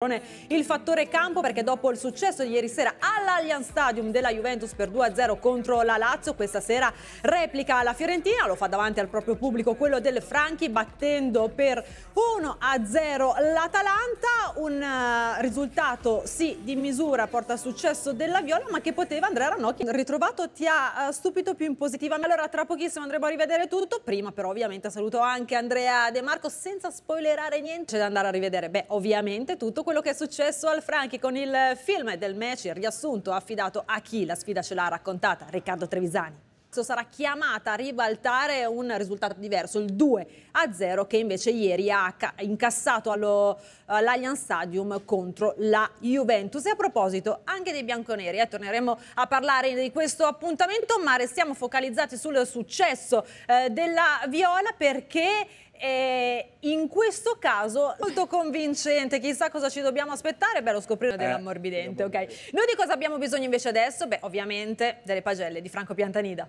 Il fattore campo perché dopo il successo di ieri sera all'Allianz Stadium della Juventus per 2-0 contro la Lazio, questa sera replica la Fiorentina, lo fa davanti al proprio pubblico quello del Franchi battendo per 1-0 l'Atalanta, un uh, risultato sì di misura porta al successo della Viola ma che poteva Andrea Ranocchi ritrovato ti ha uh, stupito più in positiva. Allora tra pochissimo andremo a rivedere tutto, prima però ovviamente saluto anche Andrea De Marco senza spoilerare niente, c'è da andare a rivedere, beh ovviamente tutto quello che è successo al Franchi con il film del match, il riassunto affidato a chi la sfida ce l'ha raccontata, Riccardo Trevisani sarà chiamata a ribaltare un risultato diverso, il 2 a 0 che invece ieri ha incassato all'Allianz Stadium contro la Juventus. E a proposito anche dei bianconeri, eh, torneremo a parlare di questo appuntamento, ma restiamo focalizzati sul successo eh, della Viola perché e in questo caso molto convincente, chissà cosa ci dobbiamo aspettare, beh lo scopriremo eh, dell'ammorbidente, ok? Noi di cosa abbiamo bisogno invece adesso? Beh ovviamente delle pagelle di Franco Piantanida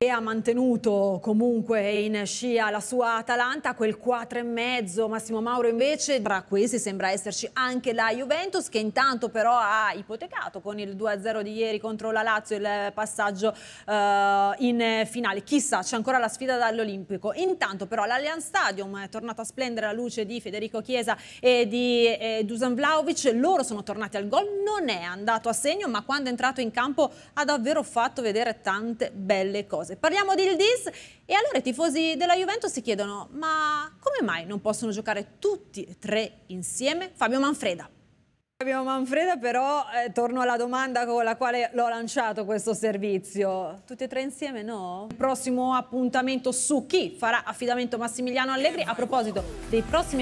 e ha mantenuto comunque in scia la sua Atalanta, quel 4,5, Massimo Mauro invece, tra questi sembra esserci anche la Juventus che intanto però ha ipotecato con il 2-0 di ieri contro la Lazio il passaggio uh, in finale. Chissà, c'è ancora la sfida dall'Olimpico. Intanto però l'Allianz Stadium è tornato a splendere la luce di Federico Chiesa e di eh, Dusan Vlaovic, loro sono tornati al gol, non è andato a segno ma quando è entrato in campo ha davvero fatto vedere tante belle cose cose. Parliamo di Ildis e allora i tifosi della Juventus si chiedono ma come mai non possono giocare tutti e tre insieme? Fabio Manfreda. Fabio Manfreda però eh, torno alla domanda con la quale l'ho lanciato questo servizio. Tutti e tre insieme no? Prossimo appuntamento su chi farà affidamento Massimiliano Allegri a proposito dei prossimi